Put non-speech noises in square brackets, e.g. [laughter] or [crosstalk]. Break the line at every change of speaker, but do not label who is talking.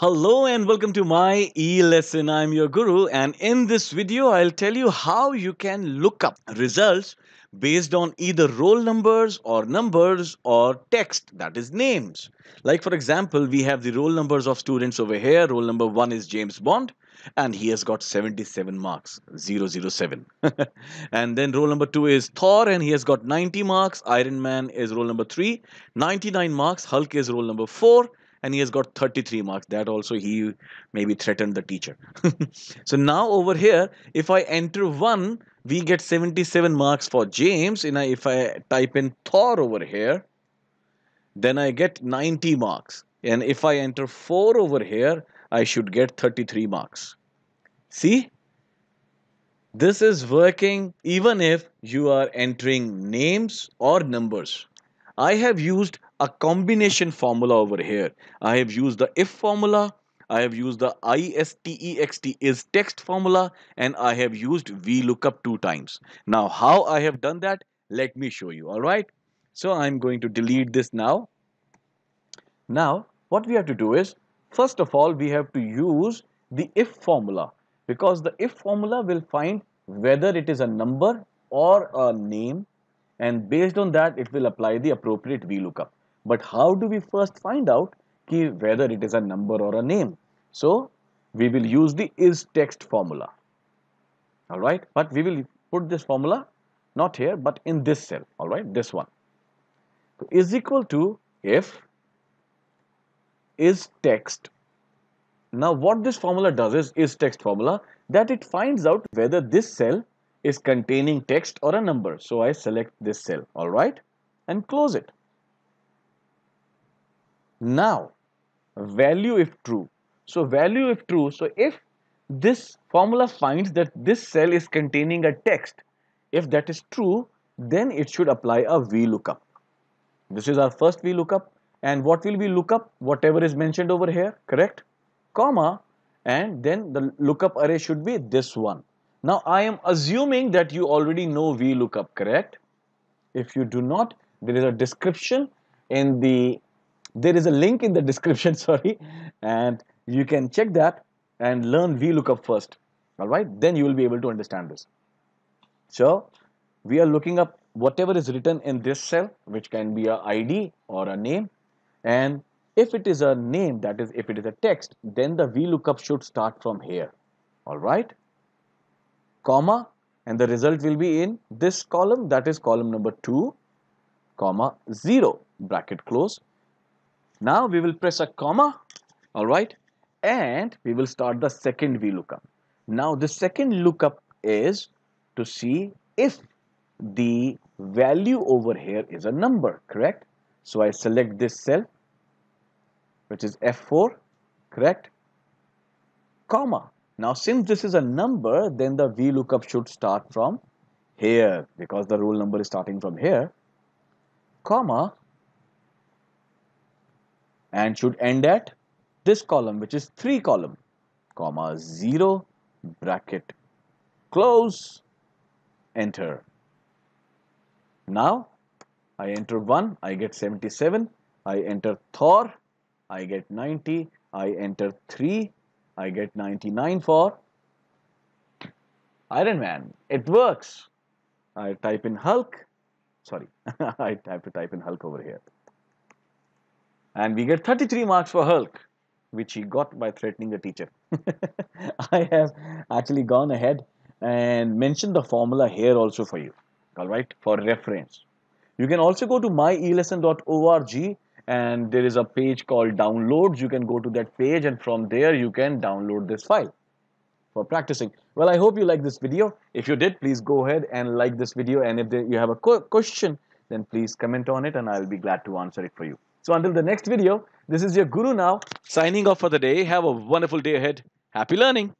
Hello and welcome to my e-lesson. I'm your guru and in this video I'll tell you how you can look up results based on either roll numbers or numbers or text that is names. Like for example we have the roll numbers of students over here. Roll number 1 is James Bond and he has got 77 marks 007 [laughs] and then roll number 2 is Thor and he has got 90 marks. Iron Man is roll number 3 99 marks. Hulk is roll number 4 and he has got 33 marks. That also he maybe threatened the teacher. [laughs] So now over here if i enter 1 we get 77 marks for james. And if i type in thor over here then i get 90 marks. And if i enter 4 over here i should get 33 marks. See? This is working even if you are entering names or numbers. I have used a combination formula over here. I have used the if formula, I have used the ISTEXT is text formula and I have used VLOOKUP two times. Now how I have done that, let me show you, alright? So I'm going to delete this now. Now what we have to do is, first of all we have to use the if formula because the if formula will find whether it is a number or a name and based on that it will apply the appropriate VLOOKUP. But how do we first find out ki whether it is a number or a name? So we will use the is text formula. Alright, but we will put this formula not here but in this cell, alright, this one. So is equal to if is text. Now what this formula does is is text formula that it finds out whether this cell is containing text or a number. So I select this cell, all right, and close it. Now, value if true. So value if true. So if this formula finds that this cell is containing a text, if that is true, then it should apply a VLOOKUP. This is our first VLOOKUP. And what will we look up? Whatever is mentioned over here, correct? Comma, and then the lookup array should be this one. Now I am assuming that you already know VLOOKUP, correct? If you do not, there is a description in the, there is a link in the description, [laughs] sorry, and you can check that and learn VLOOKUP first, all right? Then you will be able to understand this. So we are looking up whatever is written in this cell, which can be a ID or a name, and if it is a name, that is, if it is a text, then the VLOOKUP should start from here, all right? comma and the result will be in this column that is column number 2 comma 0 bracket close. Now we will press a comma alright and we will start the second VLOOKUP. Now the second lookup is to see if the value over here is a number correct. So I select this cell which is F4 correct comma now since this is a number, then the VLOOKUP should start from here because the roll number is starting from here, comma, and should end at this column which is 3 column, comma 0, bracket, close, enter. Now I enter 1, I get 77, I enter Thor, I get 90, I enter 3, I get 99 for Iron Man. It works. I type in Hulk. Sorry, [laughs] I have to type in Hulk over here. And we get 33 marks for Hulk, which he got by threatening the teacher. [laughs] I have actually gone ahead and mentioned the formula here also for you, all right, for reference. You can also go to myelesson.org and there is a page called downloads. You can go to that page and from there you can download this file for practicing. Well i hope you like this video. If you did please go ahead and like this video. And if you have a question then please comment on it and i'll be glad to answer it for you so until the next video this is your guru now signing off for the day. Have a wonderful day ahead. Happy learning